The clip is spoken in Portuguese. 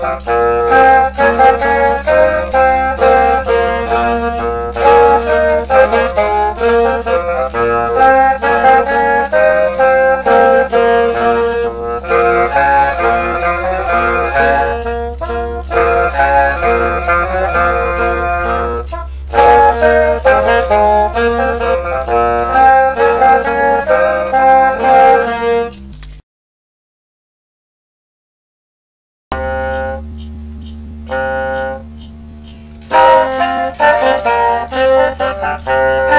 Música Música